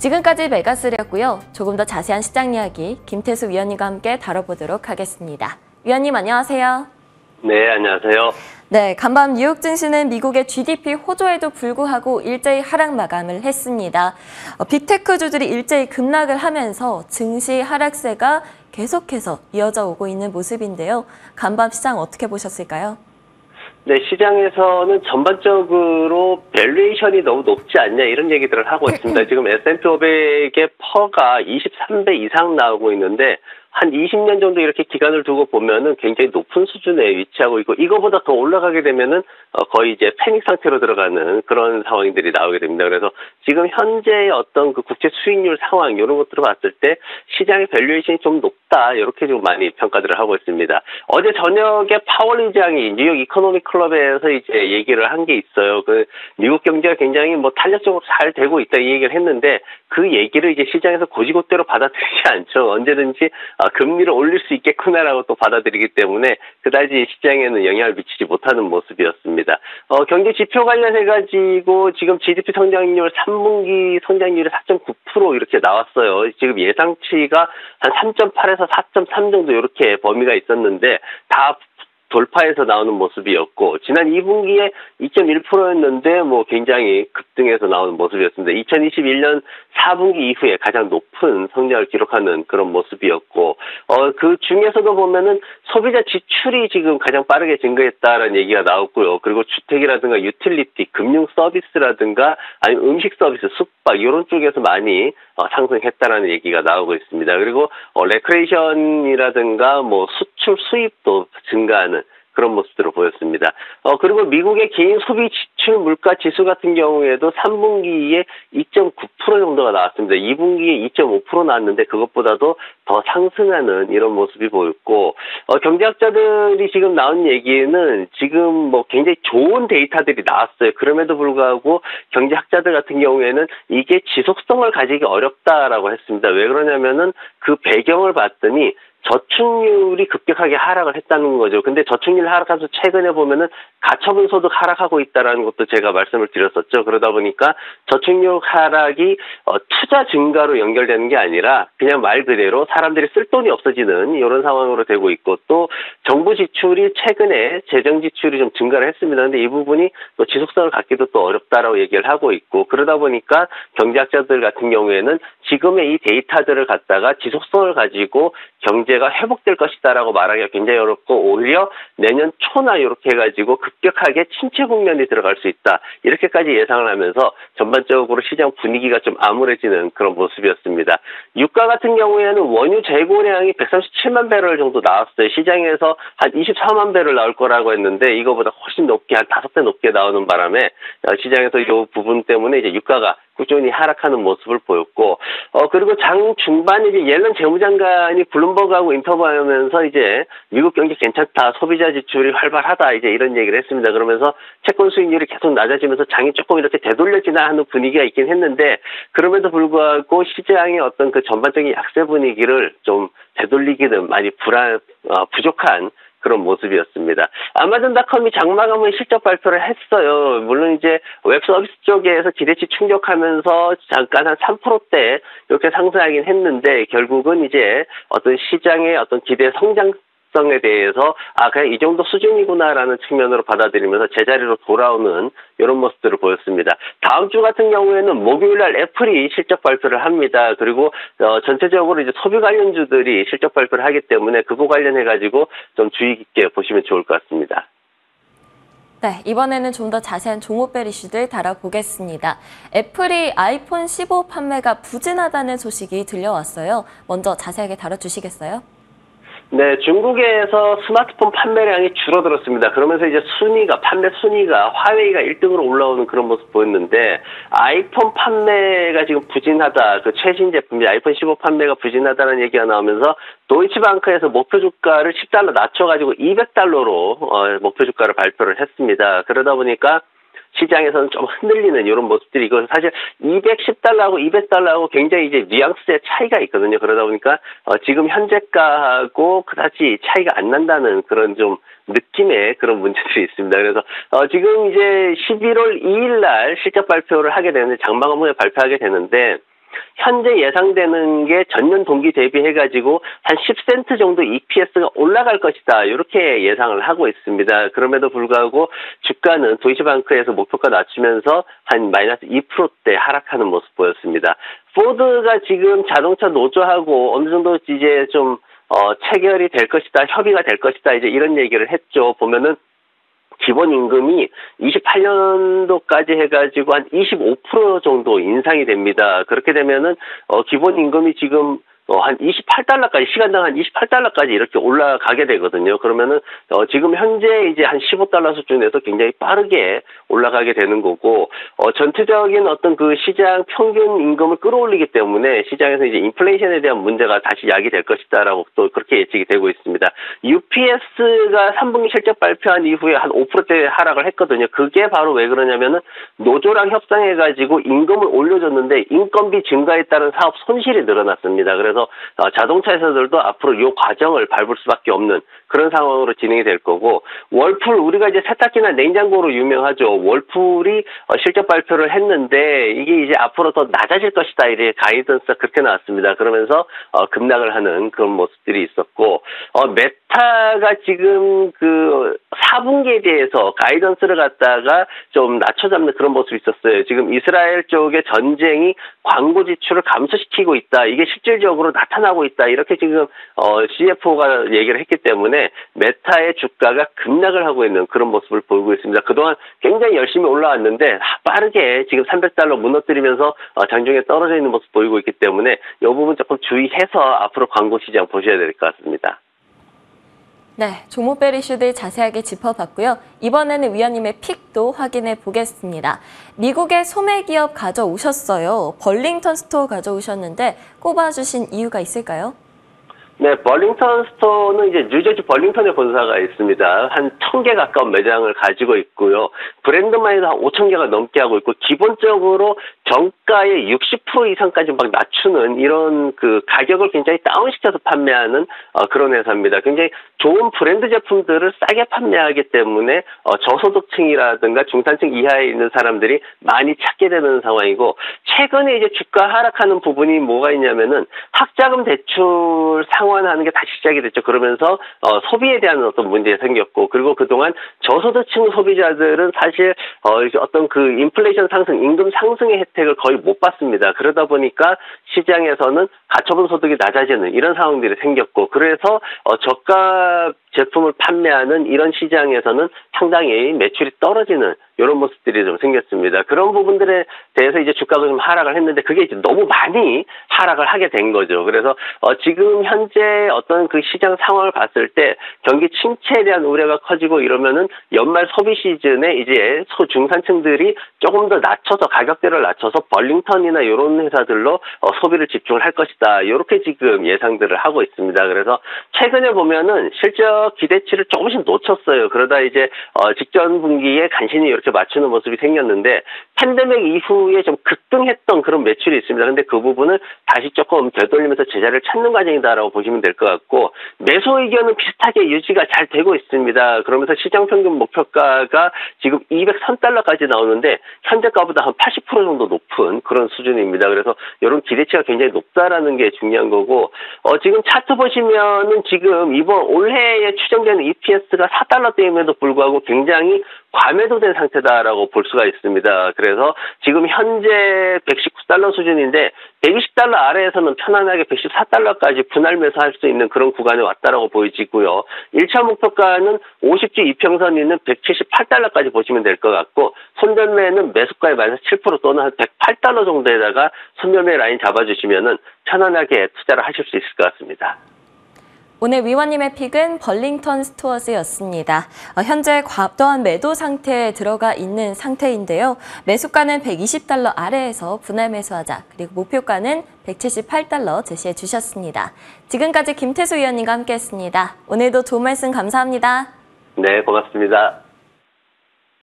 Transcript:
지금까지 메가스였고요. 조금 더 자세한 시장 이야기 김태수 위원님과 함께 다뤄보도록 하겠습니다. 위원님 안녕하세요. 네, 안녕하세요. 네, 간밤 뉴욕 증시는 미국의 GDP 호조에도 불구하고 일제히 하락 마감을 했습니다. 어, 빅테크 주들이 일제히 급락을 하면서 증시 하락세가 계속해서 이어져 오고 있는 모습인데요. 간밤 시장 어떻게 보셨을까요? 네, 시장에서는 전반적으로 valuation이 너무 높지 않냐 이런 얘기들을 하고 있습니다. 지금 S&P 500의 PER가 23배 이상 나오고 있는데 한 20년 정도 이렇게 기간을 두고 보면은 굉장히 높은 수준에 위치하고 있고 이거보다 더 올라가게 되면은 어, 거의 이제 패닉 상태로 들어가는 그런 상황들이 나오게 됩니다. 그래서 지금 현재의 어떤 그 국채 수익률 상황 이런 것들을 봤을 때 시장의 valuation이 좀 높다 이렇게 좀 많이 평가들을 하고 있습니다. 어제 저녁에 파월 의장이 뉴욕 이코노미 클럽에서 이제 얘기를 한 게 있어요. 그 미국 경제가 굉장히 뭐 탄력적으로 잘 되고 있다 이 얘기를 했는데 그 얘기를 이제 시장에서 고지고대로 받아들이지 않죠. 언제든지 아, 금리를 올릴 수 있겠구나라고 또 받아들이기 때문에 그다지 시장에는 영향을 미치지 못하는 모습이었습니다. 어, 경제 지표 관련해 가지고 지금 GDP 성장률 3분기 성장률이 4.9% 이렇게 나왔어요. 지금 예상치가 한 3.8에서 4.3 정도 이렇게 범위가 있었는데 다 돌파해서 나오는 모습이었고 지난 2분기에 2.1%였는데 뭐 굉장히 급등해서 나오는 모습이었습니다. 2021년 4분기 이후에 가장 높은 성장을 기록하는 그런 모습이었고 어 그 중에서도 보면은 소비자 지출이 지금 가장 빠르게 증가했다라는 얘기가 나왔고요. 그리고 주택이라든가 유틸리티, 금융 서비스라든가 아니면 음식 서비스, 숙박 이런 쪽에서 많이 어, 상승했다라는 얘기가 나오고 있습니다. 그리고 어, 레크레이션이라든가 뭐 수출 수입도 증가하는 그런 모습들을 보였습니다. 어, 그리고 미국의 개인 소비 지출 물가 지수 같은 경우에도 3분기에 2.9% 정도가 나왔습니다. 2분기에 2.5% 나왔는데 그것보다도 더 상승하는 이런 모습이 보였고, 어, 경제학자들이 지금 나온 얘기는 지금 뭐 굉장히 좋은 데이터들이 나왔어요. 그럼에도 불구하고 경제학자들 같은 경우에는 이게 지속성을 가지기 어렵다라고 했습니다. 왜 그러냐면은 그 배경을 봤더니 저축률이 급격하게 하락을 했다는 거죠. 근데 저축률 하락하면서 최근에 보면은 가처분 소득 하락하고 있다라는 것도 제가 말씀을 드렸었죠. 그러다 보니까 저축률 하락이 어, 투자 증가로 연결되는 게 아니라 그냥 말 그대로 사람들이 쓸 돈이 없어지는 이런 상황으로 되고 있고 또 정부 지출이 최근에 재정 지출이 좀 증가를 했습니다. 근데 이 부분이 또 지속성을 갖기도 또 어렵다라고 얘기를 하고 있고 그러다 보니까 경제학자들 같은 경우에는 지금의 이 데이터들을 갖다가 지속성을 가지고 경제 가 회복될 것이다라고 말하기가 굉장히 어렵고 오히려 내년 초나 이렇게 해가지고 급격하게 침체 국면이 들어갈 수 있다 이렇게까지 예상을 하면서 전반적으로 시장 분위기가 좀 암울해지는 그런 모습이었습니다. 유가 같은 경우에는 원유 재고량이 137만 배럴 정도 나왔어요. 시장에서 한 24만 배럴 나올 거라고 했는데 이거보다 훨씬 높게 한 5배 높게 나오는 바람에 시장에서 이 부분 때문에 이제 유가가 꾸준히 하락하는 모습을 보였고, 어, 그리고 장 중반에 이제 옐런 재무장관이 블룸버그하고 인터뷰하면서 이제 미국 경기 괜찮다, 소비자 지출이 활발하다, 이제 이런 얘기를 했습니다. 그러면서 채권 수익률이 계속 낮아지면서 장이 조금 이렇게 되돌려지나 하는 분위기가 있긴 했는데, 그럼에도 불구하고 시장의 어떤 그 전반적인 약세 분위기를 좀 되돌리기는 많이 불안, 어, 부족한 그런 모습이었습니다. 아마존닷컴이 장마감의 실적 발표를 했어요. 물론 이제 웹 서비스 쪽에서 기대치 충족하면서 잠깐 한 3%대 이렇게 상승하긴 했는데 결국은 이제 어떤 시장의 어떤 기대 성장 성에 대해서 아 그냥 이 정도 수준이구나라는 측면으로 받아들이면서 제자리로 돌아오는 이런 모습들을 보였습니다. 다음 주 같은 경우에는 목요일 날 애플이 실적 발표를 합니다. 그리고 어, 전체적으로 이제 소비 관련주들이 실적 발표를 하기 때문에 그거 관련해 가지고 좀 주의 깊게 보시면 좋을 것 같습니다. 네, 이번에는 좀 더 자세한 종목별 이슈들 다뤄보겠습니다. 애플이 아이폰 15 판매가 부진하다는 소식이 들려왔어요. 먼저 자세하게 다뤄주시겠어요? 네, 중국에서 스마트폰 판매량이 줄어들었습니다. 그러면서 이제 순위가, 판매 순위가 화웨이가 1등으로 올라오는 그런 모습 보였는데, 아이폰 판매가 지금 부진하다, 그 최신 제품이 아이폰 15 판매가 부진하다는 얘기가 나오면서, 도이치방크에서 목표 주가를 10달러 낮춰가지고 200달러로, 어, 목표 주가를 발표를 했습니다. 그러다 보니까, 시장에서는 좀 흔들리는 이런 모습들이 이거 사실 210달러하고 200달러하고 굉장히 이제 뉘앙스의 차이가 있거든요. 그러다 보니까 어 지금 현재가하고 그다지 차이가 안 난다는 그런 좀 느낌의 그런 문제들이 있습니다. 그래서 어 지금 이제 11월 2일 날 실적 발표를 하게 되는데 장마감 후에 발표하게 되는데 현재 예상되는 게 전년 동기 대비해가지고 한 10센트 정도 EPS가 올라갈 것이다. 이렇게 예상을 하고 있습니다. 그럼에도 불구하고 주가는 도이치방크에서 목표가 낮추면서 한 마이너스 2%대 하락하는 모습 보였습니다. 포드가 지금 자동차 노조하고 어느 정도 이제 좀 어, 체결이 될 것이다, 협의가 될 것이다, 이제 이런 얘기를 했죠. 보면은 기본 임금이 28년도까지 해가지고 한 25% 정도 인상이 됩니다. 그렇게 되면은 어, 기본 임금이 지금 어, 한 28달러까지, 시간당 한 28달러까지 이렇게 올라가게 되거든요. 그러면은, 어, 지금 현재 이제 한 15달러 수준에서 굉장히 빠르게 올라가게 되는 거고, 어, 전체적인 어떤 그 시장 평균 임금을 끌어올리기 때문에 시장에서 이제 인플레이션에 대한 문제가 다시 야기될 것이다라고 또 그렇게 예측이 되고 있습니다. UPS가 3분기 실적 발표한 이후에 한 5%대 하락을 했거든요. 그게 바로 왜 그러냐면은 노조랑 협상해가지고 임금을 올려줬는데 인건비 증가에 따른 사업 손실이 늘어났습니다. 그래서 어, 자동차 회사들도 앞으로 이 과정을 밟을 수밖에 없는 그런 상황으로 진행이 될 거고 월풀 우리가 이제 세탁기나 냉장고로 유명하죠. 월풀이 어, 실적 발표를 했는데 이게 이제 앞으로 더 낮아질 것이다 이래 guidance가 그렇게 나왔습니다. 그러면서 어, 급락을 하는 그런 모습들이 있었고 어, 메타가 지금 그 4분기에 대해서 가이던스를 갖다가 좀 낮춰잡는 그런 모습이 있었어요. 지금 이스라엘 쪽의 전쟁이 광고 지출을 감소시키고 있다. 이게 실질적으로 나타나고 있다. 이렇게 지금 어, CFO가 얘기를 했기 때문에 메타의 주가가 급락을 하고 있는 그런 모습을 보이고 있습니다. 그동안 굉장히 열심히 올라왔는데 빠르게 지금 300달러 무너뜨리면서 어, 장중에 떨어져 있는 모습 보이고 있기 때문에 이 부분 조금 주의해서 앞으로 광고 시장 보셔야 될 것 같습니다. 네, 종목별 이슈들 자세하게 짚어봤고요. 이번에는 위원님의 pick도 확인해 보겠습니다. 미국의 소매 기업 가져오셨어요. 벌링턴 스토어 가져오셨는데 꼽아주신 이유가 있을까요? 네, 벌링턴 스토어는 이제 뉴저지 벌링턴에 본사가 있습니다. 한 천 개 가까운 매장을 가지고 있고요. 브랜드만 해도 한 오천 개가 넘게 하고 있고, 기본적으로 정가의 60% 이상까지 막 낮추는 이런 그 가격을 굉장히 다운시켜서 판매하는 어, 그런 회사입니다. 굉장히 좋은 브랜드 제품들을 싸게 판매하기 때문에 어, 저소득층이라든가 중산층 이하에 있는 사람들이 많이 찾게 되는 상황이고, 최근에 이제 주가 하락하는 부분이 뭐가 있냐면은 학자금 대출 상환하는 게 다시 시작이 됐죠. 그러면서 어, 소비에 대한 어떤 문제가 생겼고, 그리고 그동안 저소득층 소비자들은 사실 어, 어떤 그 인플레이션 상승, 임금 상승의 혜택 을 거의 못 받습니다. 그러다 보니까 시장에서는 가처분 소득이 낮아지는 이런 상황들이 생겼고, 그래서 어, 저가 제품을 판매하는 이런 시장에서는 상당히 매출이 떨어지는 이런 모습들이 좀 생겼습니다. 그런 부분들에 대해서 이제 주가가 좀 하락을 했는데 그게 이제 너무 많이 하락을 하게 된 거죠. 그래서 어 지금 현재 어떤 그 시장 상황을 봤을 때 경기 침체에 대한 우려가 커지고 이러면은 연말 소비 시즌에 이제 소중산층들이 조금 더 낮춰서 가격대를 낮춰서 벌링턴이나 이런 회사들로 어 소비를 집중을 할 것이다. 이렇게 지금 예상들을 하고 있습니다. 그래서 최근에 보면은 실적 기대치를 조금씩 놓쳤어요. 그러다 이제 어 직전 분기에 간신히 이렇게 맞추는 모습이 생겼는데 팬데믹 이후에 좀 급등했던 그런 매출이 있습니다. 근데 그 부분을 다시 조금 되돌리면서 제자리를 찾는 과정이다라고 보시면 될 것 같고 매수 의견은 비슷하게 유지가 잘 되고 있습니다. 그러면서 시장 평균 목표가가 지금 203달러까지 나오는데 현재가보다 한 80% 정도 높은 그런 수준입니다. 그래서 이런 기대치가 굉장히 높다라는 게 중요한 거고 어 지금 차트 보시면은 지금 이번 올해에 추정되는 EPS가 4달러대임에도 불구하고 굉장히 과매도된 상태다라고 볼 수가 있습니다. 그래서 지금 현재 119달러 수준인데 120달러 아래에서는 편안하게 114달러까지 분할 매수할 수 있는 그런 구간에 왔다라고 보이지고요. 1차 목표가는 50주 이평선 있는 178달러까지 보시면 될 것 같고 손절매는 매수가에 마이너스 7% 또는 한 108달러 정도에다가 손절매 라인 잡아주시면은 편안하게 투자를 하실 수 있을 것 같습니다. 오늘 위원님의 픽은 벌링턴 스토어즈였습니다. 어, 현재 과도한 매도 상태에 들어가 있는 상태인데요. 매수가는 120달러 아래에서 분할 매수하자. 그리고 목표가는 178달러 제시해 주셨습니다. 지금까지 김태수 위원님과 함께했습니다. 오늘도 좋은 말씀 감사합니다. 네, 고맙습니다.